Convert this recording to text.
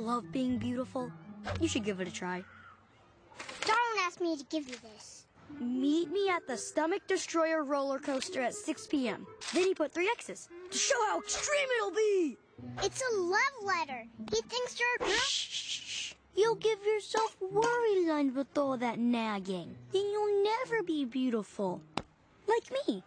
love being beautiful? You should give it a try. Don't ask me to give you this. Meet me at the Stomach Destroyer roller coaster at 6 p.m. Then he put three X's to show how extreme it'll be. It's a love letter. He thinks you're. a Shh. You'll give yourself worry lines with all that nagging. Then you'll never be beautiful. Like me.